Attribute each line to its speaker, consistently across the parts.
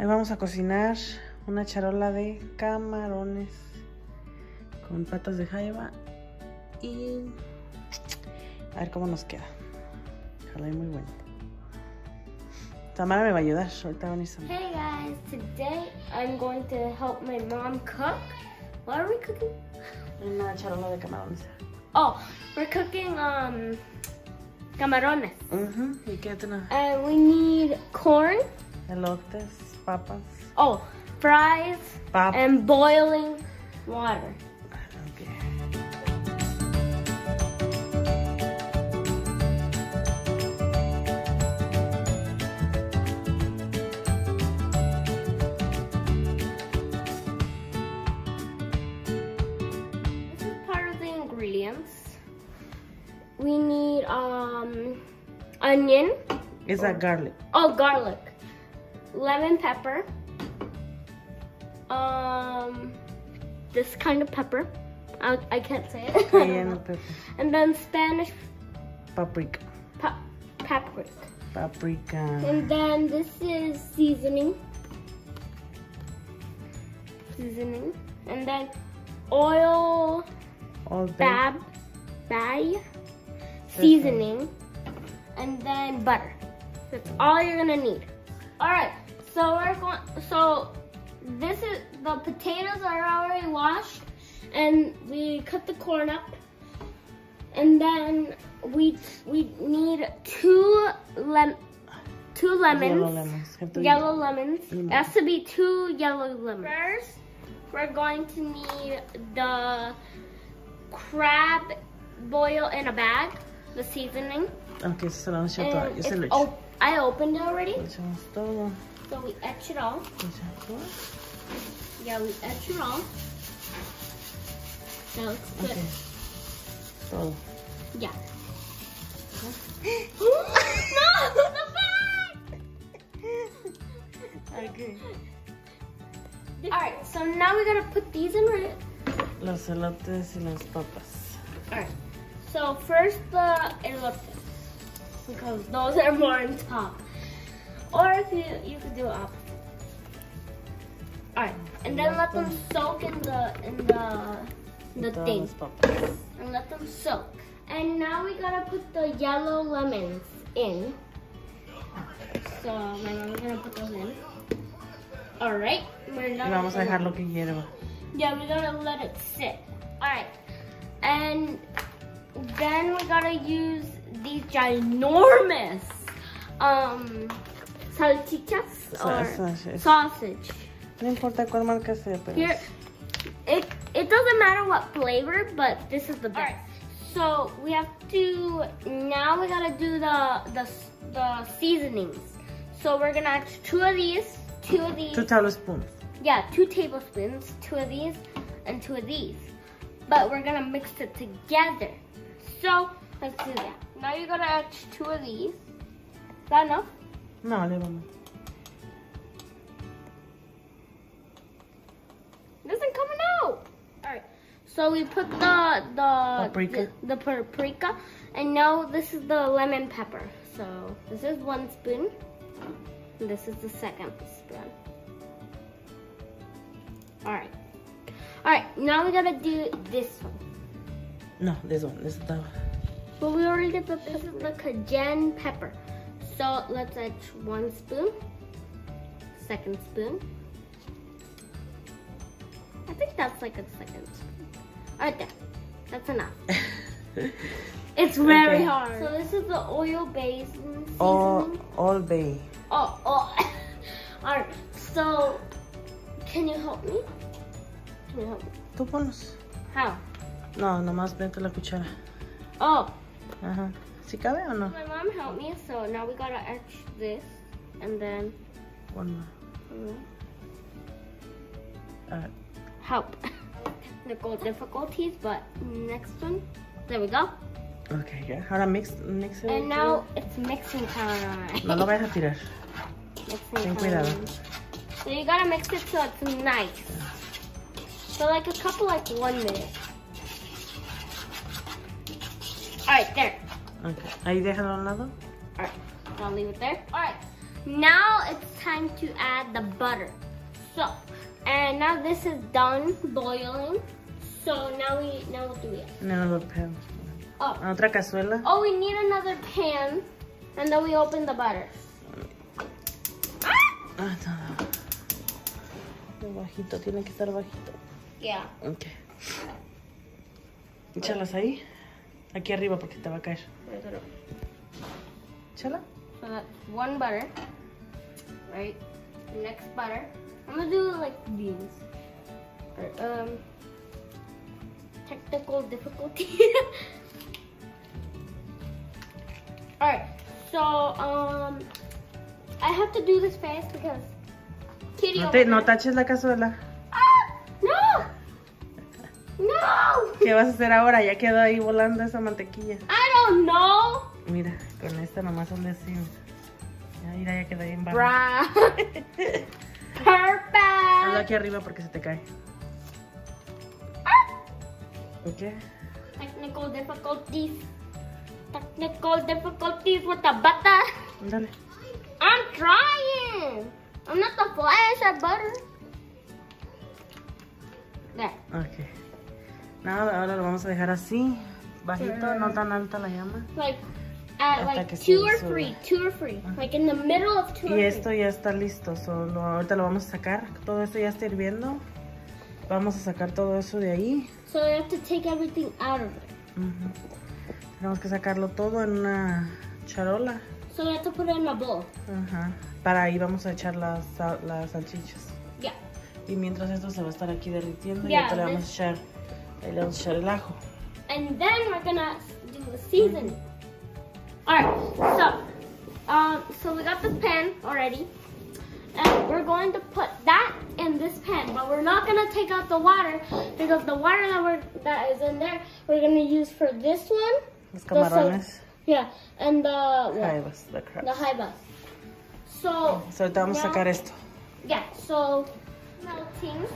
Speaker 1: Ahí vamos a cocinar una charola de camarones con patas de jaiba y a ver cómo nos queda. Ojalá y muy bueno. Tamara me va a ayudar. Ahorita van a.
Speaker 2: Hey guys, today I'm going to help my mom cook. What are we cooking?
Speaker 1: Una charola de camarones.
Speaker 2: Oh, we're cooking um camarones.
Speaker 1: Ujú, ¿Y qué tenemos?
Speaker 2: And we need.
Speaker 1: Elotes, papas,
Speaker 2: Oh, fries and boiling water. This is part of the ingredients. We need um onion.
Speaker 1: Is that garlic?
Speaker 2: Oh, garlic, lemon pepper. Um, this kind of pepper. I, I can't say it.
Speaker 1: Cayenne pepper.
Speaker 2: and then Spanish
Speaker 1: Paprika.
Speaker 2: pa- paprika.
Speaker 1: Paprika.
Speaker 2: And then this is seasoning. Seasoning. And then oil,
Speaker 1: All
Speaker 2: bab, bay, seasoning, and then butter. That's all you're gonna need. All right. So we're going. So this is the potatoes are already washed, and we cut the corn up, and then we we need two lem two lemons.
Speaker 1: Yellow lemons. Have
Speaker 2: Yellow lemons.
Speaker 1: Mm.
Speaker 2: It has to be two yellow lemons. First, we're going to need the crab boil in a bag, the seasoning.
Speaker 1: Ok, eso se lo vamos a echar todo.
Speaker 2: And
Speaker 1: Yo
Speaker 2: it's
Speaker 1: lo echo.
Speaker 2: op- I opened it already,
Speaker 1: Le echamos todo.
Speaker 2: so we etch it all.
Speaker 1: Le echamos todo.
Speaker 2: Yeah, we etch it all. That looks good.
Speaker 1: Ok. Todo.
Speaker 2: Yeah. no, the bag!
Speaker 1: Ok.
Speaker 2: All right, so now we gotta put these in right.
Speaker 1: Los elotes y las papas.
Speaker 2: Alright, so first the elotes, because those are more on top. Or if you, you could do it up. Alright, and then let them soak in the, in the, the
Speaker 1: Todas
Speaker 2: thing. And let them soak. And now we gotta put the yellow lemons in. So my mom's gonna put those in. Alright, we're
Speaker 1: Y
Speaker 2: done.
Speaker 1: vamos a
Speaker 2: with the
Speaker 1: dejarlo que hierva.
Speaker 2: yeah, we gotta let it sit. Alright. And then we gotta use these ginormous um salchichas or
Speaker 1: Sausage.
Speaker 2: sausage.
Speaker 1: No importa cuál marca sea, pero.
Speaker 2: Here it it doesn't matter what flavor, but this is the best. So we have to now we gotta do the the the seasonings. So we're gonna add two of these, two of these.
Speaker 1: Two tablespoons.
Speaker 2: Yeah, two tablespoons, two of these, and two of these. But we're gonna mix it together. So let's do that. Now you're gonna add two of these. Is that enough?
Speaker 1: No, le vamos.
Speaker 2: It isn't coming out. Alright. So we put the the
Speaker 1: Paprika.
Speaker 2: The, the paprika, and now this is the lemon pepper. So this is one spoon, and this is the second spoon. All right. All right. Now we gotta do this one.
Speaker 1: No, this one. This estaba.
Speaker 2: But we already did the this is the cayenne pepper. So let's add one spoon, second spoon. I think that's like a second spoon. Right there. That's enough. It's very
Speaker 1: Okay.
Speaker 2: hard. So this is the oil based
Speaker 1: All,
Speaker 2: seasoning.
Speaker 1: Old Bay.
Speaker 2: Oh, oh. All right. So can you help me? Can you help me?
Speaker 1: Tú ponlos.
Speaker 2: How?
Speaker 1: No, nomás vente la cuchara.
Speaker 2: Oh,
Speaker 1: Ajá. ¿Sí cabe o no?
Speaker 2: my mom helped me. So now we gotta etch this, and then
Speaker 1: One more.
Speaker 2: mm,
Speaker 1: Alright.
Speaker 2: help. Technical difficulties, but next one. There we go.
Speaker 1: Ok, ya. Ahora mix, mix it.
Speaker 2: And now it's mixing time.
Speaker 1: No lo vayas a tirar.
Speaker 2: Mixing
Speaker 1: Ten
Speaker 2: time.
Speaker 1: cuidado.
Speaker 2: So you gotta mix it so it's nice. So like a couple, like one minute. Right, there.
Speaker 1: Ok. Ahí déjalo a un lado.
Speaker 2: All right, I'll leave it there. All right, now it's time to add the butter. So, and now this is done boiling. So now we, now what do we add?
Speaker 1: El pan.
Speaker 2: Oh,
Speaker 1: En otra cazuela.
Speaker 2: oh, we need another pan. And then we open the butter. Ah!
Speaker 1: Ah, no. Bajito, tiene que estar bajito.
Speaker 2: Yeah.
Speaker 1: Ok. Échalas ahí. Aquí arriba porque te va a caer. Échala.
Speaker 2: So that's one butter. Right. Next butter. I'm gonna do like beans. Alright, um technical difficulty. Alright, so um I have to do this fast because Kitty
Speaker 1: No, te, no taches la cazuela. ¿Qué vas a hacer ahora? Ya quedó ahí volando esa mantequilla.
Speaker 2: I don't know.
Speaker 1: Mira, con esta nomás hazle así. Ya, mira, ya quedó bajo.
Speaker 2: Brown.
Speaker 1: Hazlo
Speaker 2: Perfect.
Speaker 1: aquí arriba porque se te cae.
Speaker 2: Ah!
Speaker 1: Ok.
Speaker 2: Technical difficulties. Technical difficulties with the butter.
Speaker 1: Dale.
Speaker 2: I'm trying. I'm not the flash at butter. There.
Speaker 1: Ok. Nada, ahora lo vamos a dejar así. Bajito, no tan alta la llama.
Speaker 2: Like at
Speaker 1: Hasta
Speaker 2: like two or three. Two or three. Like in the middle of two or
Speaker 1: Y esto ya está listo. Solo ahorita lo vamos a sacar. Todo esto ya está hirviendo. Vamos a sacar todo eso de ahí.
Speaker 2: So we have to take everything out of it.
Speaker 1: Ujú. Tenemos que sacarlo todo en una charola.
Speaker 2: So we have to put it in a bowl.
Speaker 1: Ajá. Para ahí vamos a echar las, las salchichas.
Speaker 2: Yeah.
Speaker 1: Y mientras esto se va a estar aquí derritiendo, y
Speaker 2: Ya,
Speaker 1: ahorita le vamos a echar, ahí le vamos a echar el ajo.
Speaker 2: And then we're gonna do the seasoning. Alright, so um so we got this pan already. And we're going to put that in this pan, but we're not gonna take out the water because the water that we're that is in there we're gonna use for this one.
Speaker 1: Los
Speaker 2: The sal- Yeah, and the
Speaker 1: jaibas, the crabs.
Speaker 2: the bus. So
Speaker 1: So, vamos a sacar esto.
Speaker 2: Yeah, so melting.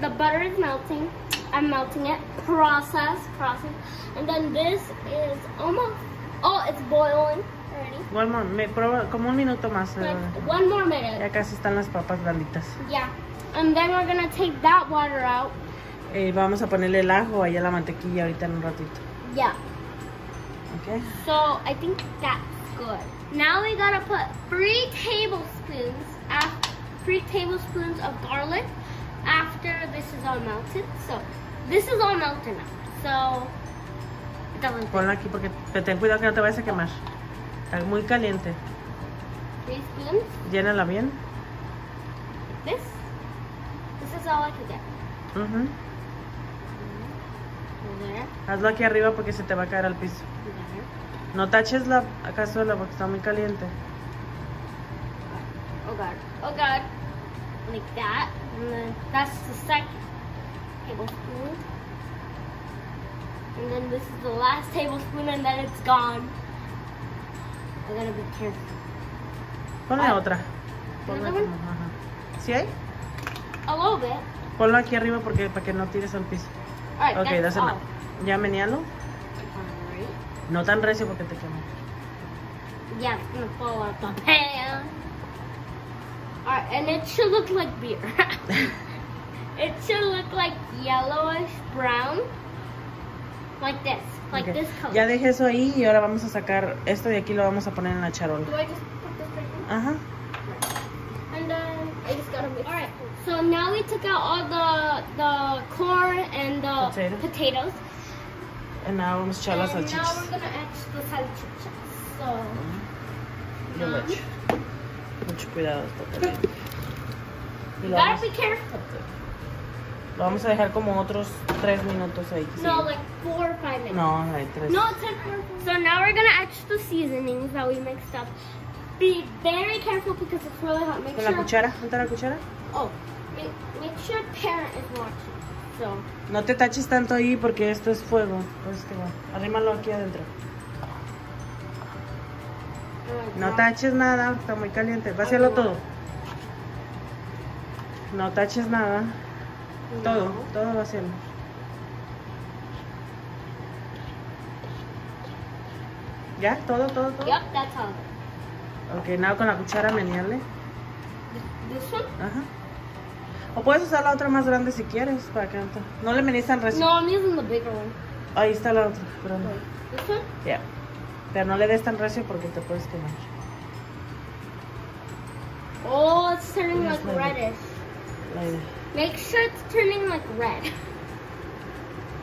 Speaker 2: The butter is melting. I'm melting it. Process, process. And then this is almost, oh, it's boiling already.
Speaker 1: One more, me prueba como un minuto más.
Speaker 2: Like
Speaker 1: eh,
Speaker 2: one more minute.
Speaker 1: Ya casi están las papas blanditas.
Speaker 2: Yeah. And then we're gonna take that water out.
Speaker 1: Eh, vamos a ponerle el ajo ahí a la mantequilla ahorita en un ratito.
Speaker 2: Yeah.
Speaker 1: ¿Ok?
Speaker 2: So I think that's good. Now we gotta put three tablespoons, af- three tablespoons of garlic after this is all melted. So this is all melted now. So it doesn't
Speaker 1: aquí porque te- ten cuidado que no te vayas a quemar. Está muy caliente.
Speaker 2: three spoons.
Speaker 1: Llénala bien.
Speaker 2: This. This is all I could get.
Speaker 1: Ujú.
Speaker 2: There,
Speaker 1: Hazlo aquí arriba porque se te va a caer al piso.
Speaker 2: there.
Speaker 1: No taches la cazuela porque está muy caliente.
Speaker 2: Oh god. Oh god. Like that. And then that's the second tablespoon. And then this is the last tablespoon and then it's gone. I gotta be careful.
Speaker 1: Ponle
Speaker 2: Ah.
Speaker 1: otra. Ponle ajá. ¿Sí hay?
Speaker 2: A little bit.
Speaker 1: Ponlo aquí arriba porque para que no tires al piso.
Speaker 2: Alright,
Speaker 1: Ok. Ya menealo. No tan recio porque te quema.
Speaker 2: Yeah, it's gonna fall out the pan. Alright, and it should look like beer. it should look like yellowish brown. Like this. Like
Speaker 1: Ok.
Speaker 2: this color.
Speaker 1: Ya dejé eso ahí y ahora vamos a sacar esto de aquí lo vamos a poner en la charola.
Speaker 2: Do I just put this right?
Speaker 1: Ajá.
Speaker 2: And then I just gotta mix. Alright, so now we took out all the the corn and the
Speaker 1: Potato.
Speaker 2: potatoes.
Speaker 1: Y ahora vamos a echar las
Speaker 2: and now
Speaker 1: salchichas.
Speaker 2: we're gonna add the salchichas. So, um,
Speaker 1: echo. Mucho cuidado, está caliente. Y lo vamos, lo vamos a dejar como otros tres minutos ahí. que
Speaker 2: No, like four or five minutes.
Speaker 1: No, hay tres.
Speaker 2: No, it's like So now we're gonna add the seasonings that we mixed up. Be very careful because it's really hot. Make
Speaker 1: Con la
Speaker 2: sure.
Speaker 1: cuchara, ¿dónde la cuchara?
Speaker 2: Oh, make, make sure parent is watching. So.
Speaker 1: No te taches tanto ahí porque esto es fuego. Pues que va. Arrímalo aquí adentro. No
Speaker 2: now-
Speaker 1: taches nada, está muy caliente. Vacíalo todo. No taches nada. Todo, todo vacíalo. ¿Ya? ¿Todo, todo, todo?
Speaker 2: Yep, that's all.
Speaker 1: Ok, nada con la cuchara menearle.
Speaker 2: This one?
Speaker 1: Ajá. O puedes usar la otra más grande si quieres, para que no le medís tan recio.
Speaker 2: No, I'm using the bigger one.
Speaker 1: Ahí está la otra, grande.
Speaker 2: This one?
Speaker 1: Ya. Pero no le des tan recio porque te puedes quemar.
Speaker 2: Oh, it's turning like
Speaker 1: maybe.
Speaker 2: reddish. Make sure it's turning like red.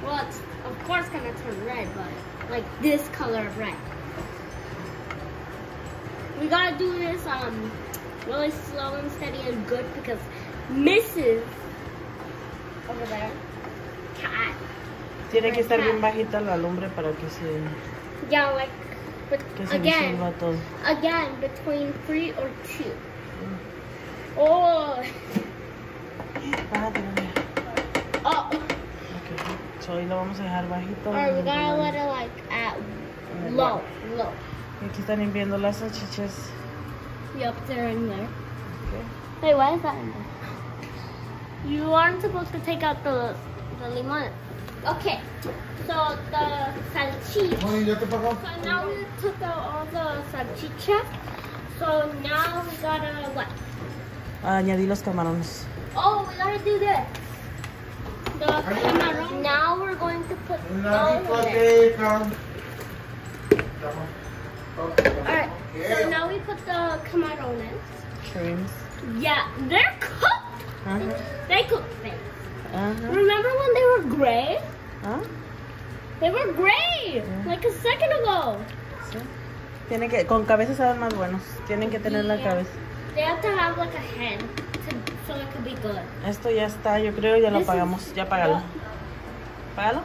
Speaker 2: Well, it's of course gonna turn red, but like this color of red. We gotta do this um really slow and steady and good because Mrs. over there, cat,
Speaker 1: Tiene que estar bien bajita la lumbre para que se,
Speaker 2: yeah, like but
Speaker 1: que
Speaker 2: again, again between three or two. Mm. Oh, ah,
Speaker 1: Bájate, mami.
Speaker 2: oh.
Speaker 1: Ok. So, ahí lo vamos a dejar bajito.
Speaker 2: Alright, we gotta let it like at low, low.
Speaker 1: Y Aquí están hirviendo las salchichas.
Speaker 2: Yep, they're in there.
Speaker 1: Ok.
Speaker 2: Wait, why is that in there? You aren't supposed to take out the the limon. Okay, so the salchicha.
Speaker 3: Mami, ¿ya te pagó?
Speaker 2: So now we took out all the salchicha. So now we gotta what?
Speaker 1: Añadí los camarones.
Speaker 2: Oh, we gotta do this. The camarón. Now we're going to put those in there. Alright, so now we put the camarones.
Speaker 1: Shrimps.
Speaker 2: Yeah, they're cooked.
Speaker 1: Ajá.
Speaker 2: They cooked things.
Speaker 1: Ajá.
Speaker 2: Remember when they were gray?
Speaker 1: ¿Ah?
Speaker 2: They were gray,
Speaker 1: Yeah.
Speaker 2: like a second ago.
Speaker 1: Sí. Tiene que, con cabeza saben más buenos. Tienen que tener la cabeza.
Speaker 2: They have to have like a head to, so it could be good.
Speaker 1: Esto ya está, yo creo, ya lo
Speaker 2: This is-
Speaker 1: apagamos. Ya apágalo. Apágalo.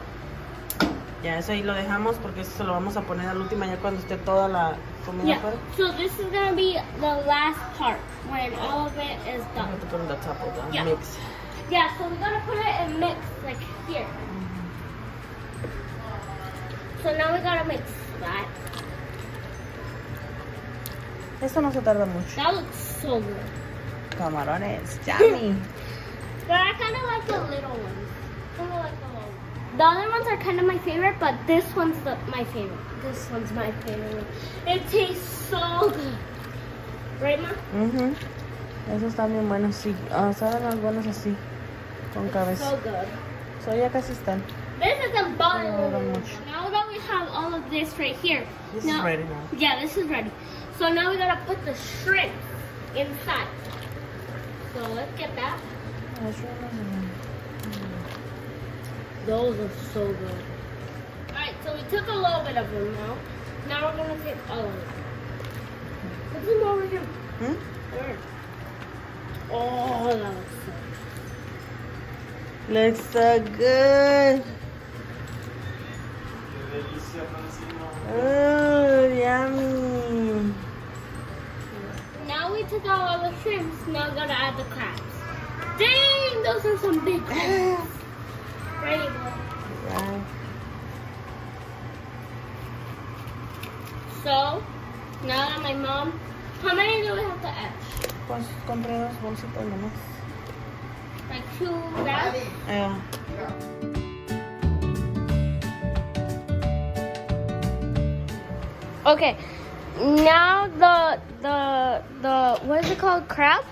Speaker 1: Ya, eso ahí lo dejamos porque eso se lo vamos a poner al último ya cuando esté toda la comida
Speaker 2: Yeah.
Speaker 1: afuera.
Speaker 2: So this is gonna be the last part when all of it is done.
Speaker 1: have to put it on the top of the
Speaker 2: Yeah.
Speaker 1: mix.
Speaker 2: Yeah. So we gotta put it in mix like here. So now we gotta mix that.
Speaker 1: Esto no se tarda mucho.
Speaker 2: That looks so good.
Speaker 1: Camarones, yummy.
Speaker 2: But I kind of like the little ones. Kind of like the little ones. The other ones are kind of my favorite, but this one's the, my favorite. This one's my favorite. It tastes so good. Right, Ma?
Speaker 1: Mhm. Esos están bien buenos, sí. Ah, saben los buenos así, con cabeza.
Speaker 2: So good.
Speaker 1: So ya casi están.
Speaker 2: This isn't butter.
Speaker 1: Oh, not much.
Speaker 2: Now that we have all of this right here.
Speaker 1: This
Speaker 2: now,
Speaker 1: is ready now.
Speaker 2: Yeah, this is ready. So now we gotta put the shrimp inside. So let's get that. Those are so good. Alright, so we took a little bit of them now. Now we're gonna take all of it. Put them over here.
Speaker 1: Hmm?
Speaker 2: There. Oh, that looks so
Speaker 1: Looks so good. Oh, yummy.
Speaker 2: Now we took out all the shrimps. Now we gotta add the crabs. Dang, those are some big crabs. Ready, boy.
Speaker 1: Right.
Speaker 2: So, now that my mom, how many do we have to add?
Speaker 1: Pues compré dos bolsitas nomás.
Speaker 2: Like two bags?
Speaker 1: Eh,
Speaker 2: Okay, now the the the what is it called? Crab.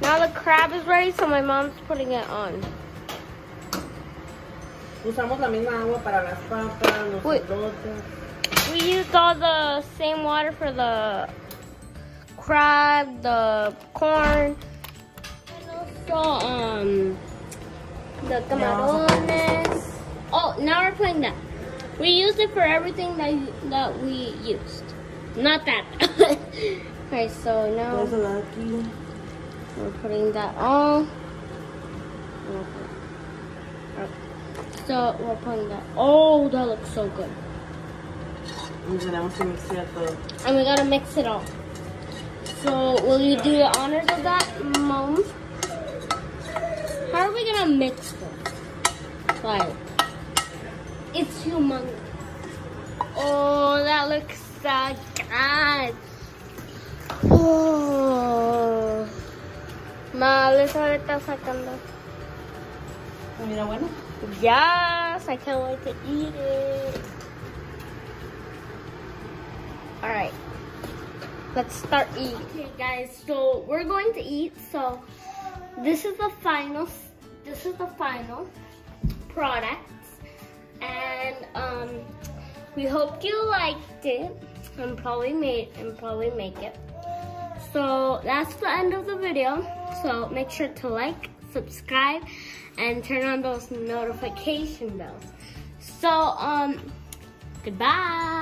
Speaker 2: Now the crab is ready, so my mom's putting it on.
Speaker 1: usamos la misma agua para las papas, los
Speaker 2: Wait.
Speaker 1: elotes.
Speaker 2: We used all the same water for the crab, the corn, and also um the camarones. Oh, now we're putting that. We used it for everything that that we used. Not that. okay, so now
Speaker 1: aquí.
Speaker 2: we're putting that on. So we're putting that. Oh, that looks so good.
Speaker 1: Tenemos que mixear todo.
Speaker 2: and we gotta mix it all. So, will you do the honors of that, Mom? How are we gonna mix this? Like, humongous. Oh, that looks so good. Oh, Ma, let's ahorita sacando.
Speaker 1: Mira, bueno.
Speaker 2: Yes, I can't wait to eat it. All right. let's start eating. Okay, guys, so we're going to eat. So this is the final. This is the final product, and um, we hope you liked it and probably made and probably make it. So that's the end of the video. So make sure to like, subscribe, and turn on those notification bells. So um, goodbye.